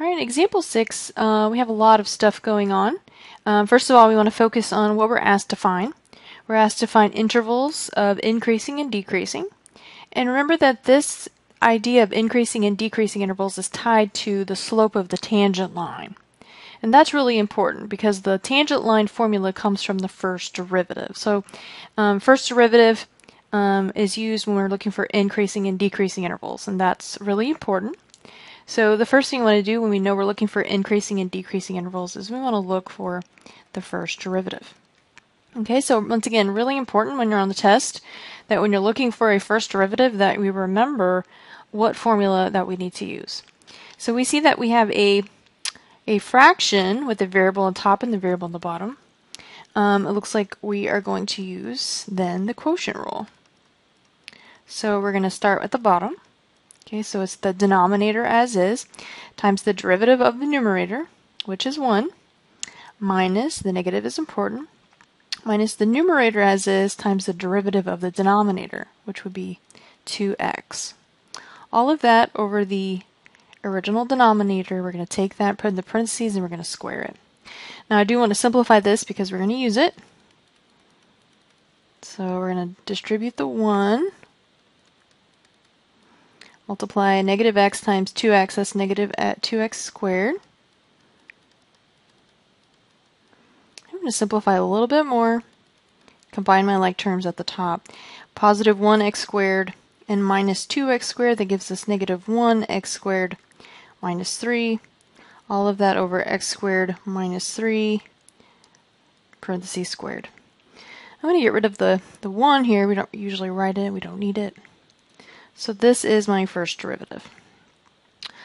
All right, example six, uh, we have a lot of stuff going on. Um, first of all, we want to focus on what we're asked to find. We're asked to find intervals of increasing and decreasing. And remember that this idea of increasing and decreasing intervals is tied to the slope of the tangent line. And that's really important because the tangent line formula comes from the first derivative. So um, first derivative um, is used when we're looking for increasing and decreasing intervals, and that's really important. So the first thing we want to do when we know we're looking for increasing and decreasing intervals is we want to look for the first derivative. Okay, so once again, really important when you're on the test that when you're looking for a first derivative that we remember what formula that we need to use. So we see that we have a a fraction with the variable on top and the variable on the bottom. Um, it looks like we are going to use then the quotient rule. So we're going to start at the bottom. Okay, so it's the denominator as is times the derivative of the numerator, which is 1, minus, the negative is important, minus the numerator as is times the derivative of the denominator, which would be 2x. All of that over the original denominator, we're going to take that, put in the parentheses, and we're going to square it. Now I do want to simplify this because we're going to use it. So we're going to distribute the 1 multiply negative x times 2x, that's negative at 2x squared. I'm going to simplify a little bit more, combine my like terms at the top. Positive 1x squared and minus 2x squared, that gives us negative 1x squared minus 3. All of that over x squared minus 3 parentheses squared. I'm going to get rid of the, the 1 here. We don't usually write it. We don't need it. So this is my first derivative.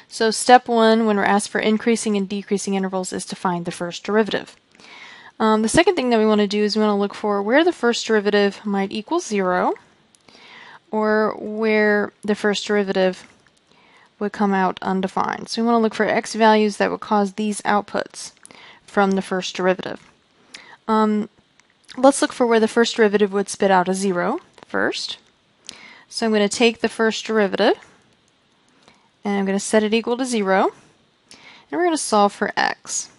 So step one, when we're asked for increasing and decreasing intervals, is to find the first derivative. Um, the second thing that we want to do is we want to look for where the first derivative might equal zero, or where the first derivative would come out undefined. So we want to look for x values that would cause these outputs from the first derivative. Um, let's look for where the first derivative would spit out a zero first. So I'm going to take the first derivative and I'm going to set it equal to 0 and we're going to solve for x.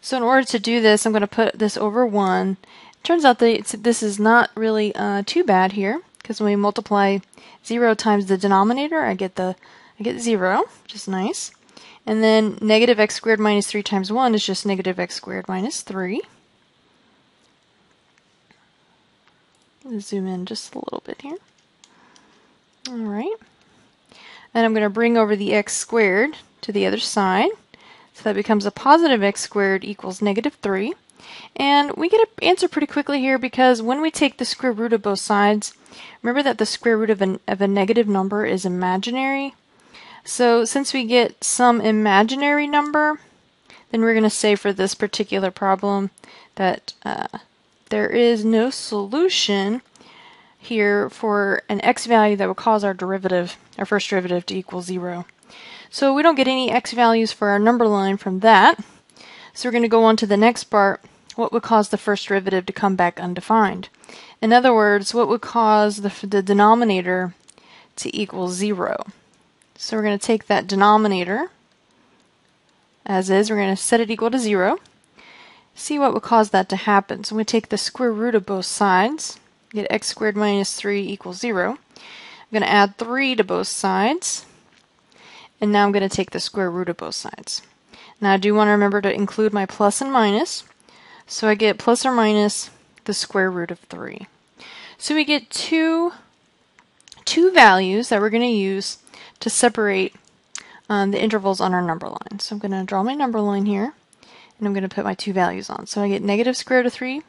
So in order to do this I'm going to put this over 1. It turns out that this is not really uh, too bad here because when we multiply 0 times the denominator I get the I get 0 which is nice. And then negative x squared minus 3 times 1 is just negative x squared minus 3. Zoom in just a little bit here. All right. And I'm going to bring over the x squared to the other side. So that becomes a positive x squared equals negative 3. And we get an answer pretty quickly here because when we take the square root of both sides, remember that the square root of, an, of a negative number is imaginary. So since we get some imaginary number, then we're going to say for this particular problem that uh, there is no solution here for an x value that would cause our derivative, our first derivative to equal 0. So we don't get any x values for our number line from that. So we're going to go on to the next part. What would cause the first derivative to come back undefined? In other words, what would cause the, the denominator to equal 0? So we're going to take that denominator as is. We're going to set it equal to 0. See what would cause that to happen. So we take the square root of both sides get x squared minus 3 equals 0. I'm going to add 3 to both sides. And now I'm going to take the square root of both sides. Now I do want to remember to include my plus and minus. So I get plus or minus the square root of 3. So we get two, two values that we're going to use to separate um, the intervals on our number line. So I'm going to draw my number line here, and I'm going to put my two values on. So I get negative square root of 3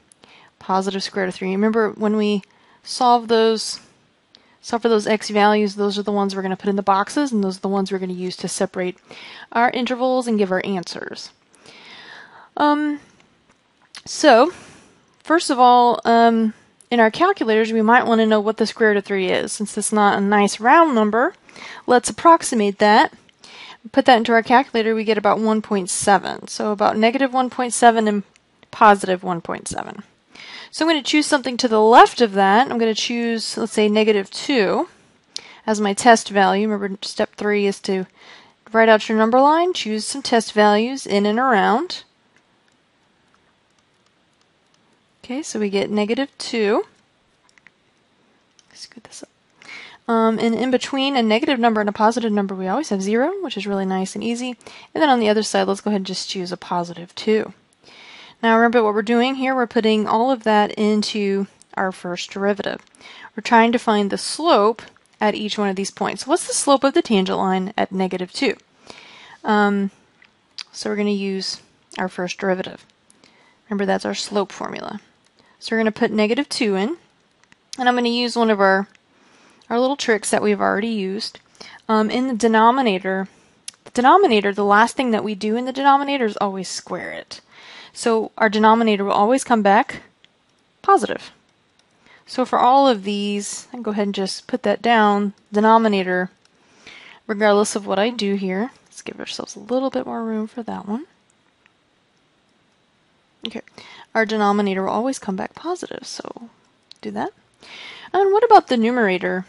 positive square root of 3. Remember when we solve those solve for those x values, those are the ones we're going to put in the boxes, and those are the ones we're going to use to separate our intervals and give our answers. Um, so, first of all, um, in our calculators, we might want to know what the square root of 3 is. Since it's not a nice round number, let's approximate that. Put that into our calculator, we get about 1.7. So about negative 1.7 and positive 1.7. So I'm going to choose something to the left of that. I'm going to choose, let's say, negative 2 as my test value. Remember, step 3 is to write out your number line, choose some test values in and around. Okay, so we get negative 2. Scoot this up. Um, and in between a negative number and a positive number, we always have 0, which is really nice and easy. And then on the other side, let's go ahead and just choose a positive 2. Now remember what we're doing here, we're putting all of that into our first derivative. We're trying to find the slope at each one of these points. So What's the slope of the tangent line at negative 2? Um, so we're going to use our first derivative. Remember that's our slope formula. So we're going to put negative 2 in, and I'm going to use one of our, our little tricks that we've already used. Um, in the denominator, the denominator, the last thing that we do in the denominator is always square it. So our denominator will always come back positive. So for all of these, I can go ahead and just put that down, denominator, regardless of what I do here. Let's give ourselves a little bit more room for that one. Okay, our denominator will always come back positive, so do that. And what about the numerator?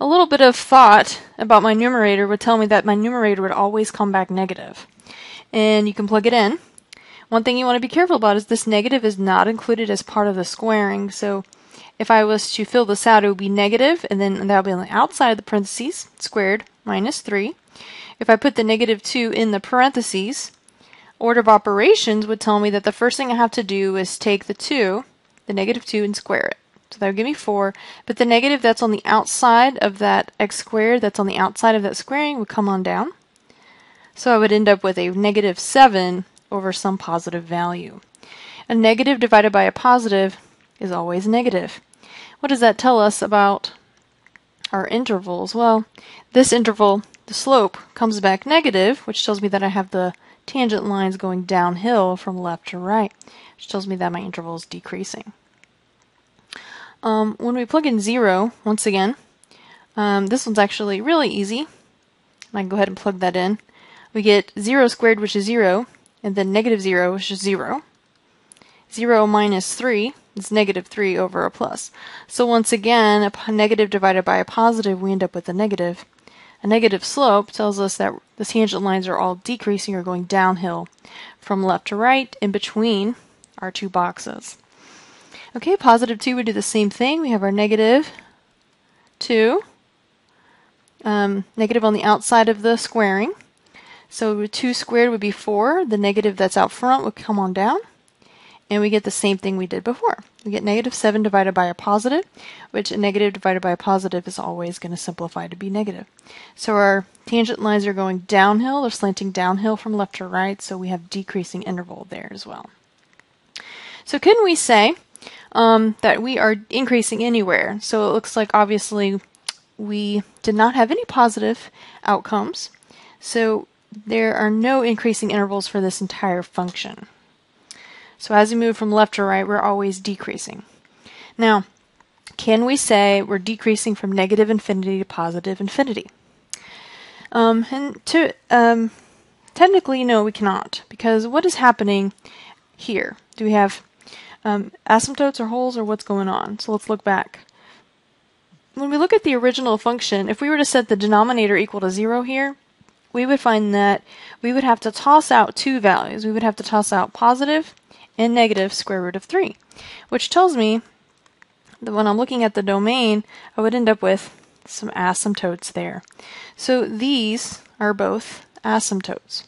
A little bit of thought about my numerator would tell me that my numerator would always come back negative. And you can plug it in. One thing you want to be careful about is this negative is not included as part of the squaring. So if I was to fill this out, it would be negative, and then that would be on the outside of the parentheses, squared, minus 3. If I put the negative 2 in the parentheses, order of operations would tell me that the first thing I have to do is take the 2, the negative 2, and square it. So that would give me 4. But the negative that's on the outside of that x squared, that's on the outside of that squaring, would come on down. So I would end up with a negative 7 over some positive value. A negative divided by a positive is always negative. What does that tell us about our intervals? Well, this interval, the slope, comes back negative, which tells me that I have the tangent lines going downhill from left to right, which tells me that my interval is decreasing. Um, when we plug in 0, once again, um, this one's actually really easy. I can go ahead and plug that in. We get 0 squared, which is 0, and then negative 0, which is 0. 0 minus 3 is negative 3 over a plus. So once again, a negative divided by a positive, we end up with a negative. A negative slope tells us that the tangent lines are all decreasing or going downhill from left to right in between our two boxes. Okay, positive 2 would do the same thing. We have our negative 2, um, negative on the outside of the squaring. So 2 squared would be 4. The negative that's out front would come on down. And we get the same thing we did before. We get negative 7 divided by a positive, which a negative divided by a positive is always going to simplify to be negative. So our tangent lines are going downhill, they're slanting downhill from left to right, so we have decreasing interval there as well. So can we say um, that we are increasing anywhere? So it looks like obviously we did not have any positive outcomes. So there are no increasing intervals for this entire function. So as we move from left to right, we're always decreasing. Now, can we say we're decreasing from negative infinity to positive infinity? Um, and to um, technically, no, we cannot because what is happening here? Do we have um, asymptotes or holes or what's going on? So let's look back. When we look at the original function, if we were to set the denominator equal to zero here, we would find that we would have to toss out two values. We would have to toss out positive and negative square root of 3, which tells me that when I'm looking at the domain, I would end up with some asymptotes there. So these are both asymptotes.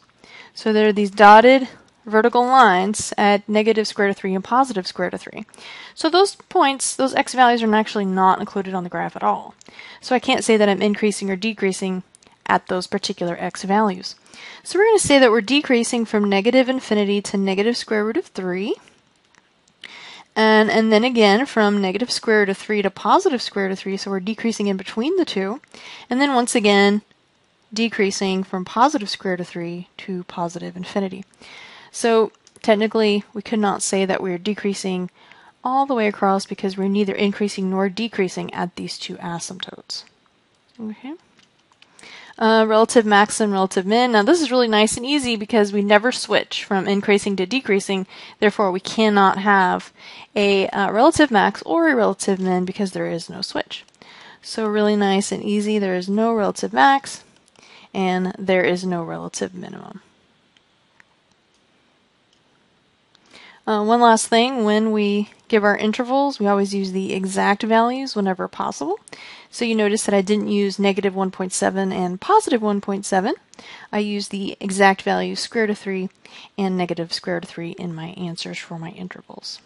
So there are these dotted vertical lines at negative square root of 3 and positive square root of 3. So those points, those x values are actually not included on the graph at all. So I can't say that I'm increasing or decreasing at those particular x values. So we're going to say that we're decreasing from negative infinity to negative square root of 3. And, and then again from negative square root of 3 to positive square root of 3, so we're decreasing in between the two. And then once again, decreasing from positive square root of 3 to positive infinity. So technically, we could not say that we're decreasing all the way across because we're neither increasing nor decreasing at these two asymptotes. Okay. Uh, relative max and relative min. Now this is really nice and easy because we never switch from increasing to decreasing. Therefore, we cannot have a uh, relative max or a relative min because there is no switch. So really nice and easy. There is no relative max and there is no relative minimum. Uh, one last thing, when we give our intervals, we always use the exact values whenever possible. So you notice that I didn't use negative 1.7 and positive 1.7. I used the exact value square root of 3 and negative square root of 3 in my answers for my intervals.